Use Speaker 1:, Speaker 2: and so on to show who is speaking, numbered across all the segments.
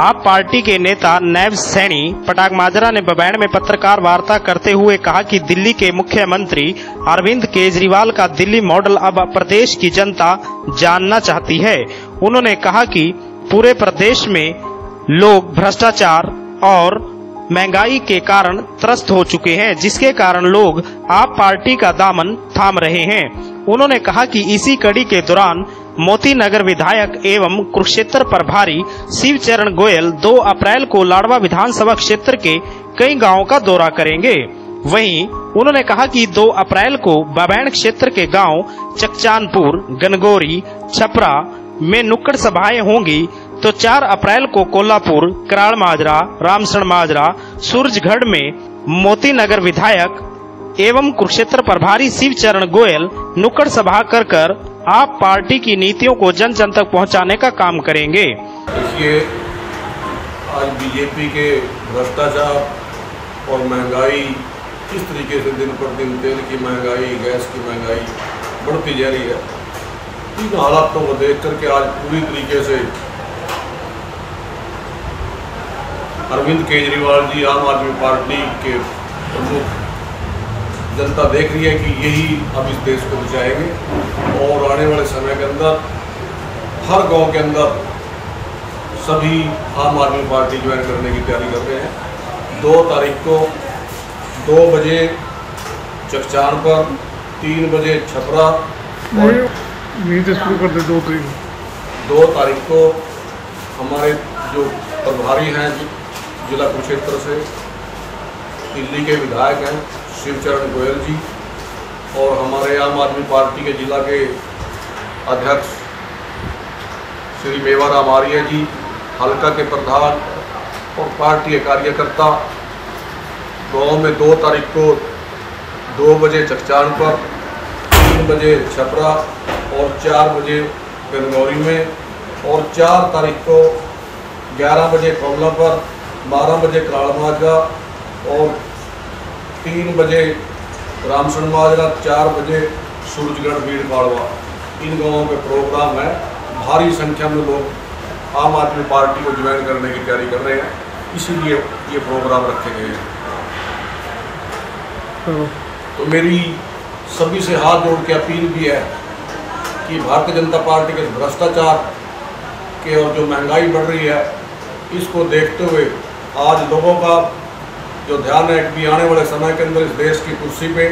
Speaker 1: आप पार्टी के नेता नैब सैनी पटाक माजरा ने बबैन में पत्रकार वार्ता करते हुए कहा कि दिल्ली के मुख्यमंत्री अरविंद केजरीवाल का दिल्ली मॉडल अब प्रदेश की जनता जानना चाहती है। उन्होंने कहा कि पूरे प्रदेश में लोग भ्रष्टाचार और महँगाई के कारण त्रस्त हो चुके हैं, जिसके कारण लोग आप पार्टी का दामन थाम रहे हैं। उन्होंने कहा कि इसी कड़ी के दौरान मोती नगर विधायक एवं कुरुक्षेत्र प्रभारी शिव चरण गोयल 2 अप्रैल को लाडवा विधानसभा क्षेत्र के कई गाँवों का दौरा करेंगे। वहीं उन्होंने कहा कि 2 अप्रैल को बबैन क्षेत्र के गाँव चकचानपुर, गनगोरी, छपरा में नुक्कड़ सभाएँ होंगी तो 4 अप्रैल को कोल्हापुर, कराड़ माजरा, रामसण माजरा, सूरजगढ़ में मोती नगर विधायक एवं कुरुक्षेत्र प्रभारी शिव चरण गोयल नुक्कड़ सभा कर कर आप पार्टी की नीतियों को जन जन तक पहुँचाने का काम करेंगे।
Speaker 2: देखिए, आज बीजेपी के भ्रष्टाचार और महँगाई किस तरीके से दिन पर दिन तेल की महँगाई, गैस की महँगाई बढ़ती जा रही है, इन हालातों को देख करके आज पूरी तरीके से अरविंद केजरीवाल जी, आम आदमी पार्टी के प्रमुख जनता देख रही है कि यही अब इस देश को बचाएँगे। और आने वाले समय के अंदर हर गाँव के अंदर सभी आम आदमी पार्टी ज्वाइन करने की तैयारी कर रहे हैं। दो तारीख को दो बजे चकचान पर तीन बजे छपरा और
Speaker 3: शुरू कर दे दो तारीख
Speaker 2: दो तारीख को हमारे जो प्रभारी हैं जिला कुरुक्षेत्र से दिल्ली के विधायक हैं शिवचरण गोयल जी और हमारे आम आदमी पार्टी के जिला के अध्यक्ष श्री मेवाराम आर्य जी, हल्का के प्रधान और पार्टी के कार्यकर्ता, गाँव में दो तारीख को दो बजे चकचान पर, तीन बजे छपरा और चार बजे गंगौरी में और चार तारीख को ग्यारह बजे कमला पर, बारह बजे कराड़ माजरा और तीन बजे रामसण माजरा चार बजे, सूरजगढ़ भीड़ काड़वा इन गाँवों के प्रोग्राम है। भारी संख्या में लोग आम आदमी पार्टी को ज्वाइन करने की तैयारी कर रहे हैं। इसीलिए ये प्रोग्राम रखे गए हैं। तो मेरी सभी से हाथ जोड़ के अपील भी है कि भारतीय जनता पार्टी के भ्रष्टाचार के और जो महँगाई बढ़ रही है, इसको देखते हुए आज लोगों का जो ध्यान है कि आने वाले समय के अंदर इस देश की कुर्सी पे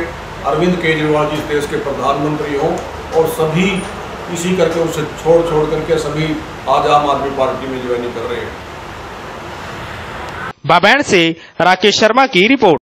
Speaker 2: अरविंद केजरीवाल जी इस देश के प्रधानमंत्री हों और सभी इसी करके उसे छोड़ छोड़ करके सभी आज आम आदमी पार्टी में ज्वाइनिंग कर रहे हैं।
Speaker 1: बाबैन से राकेश शर्मा की रिपोर्ट।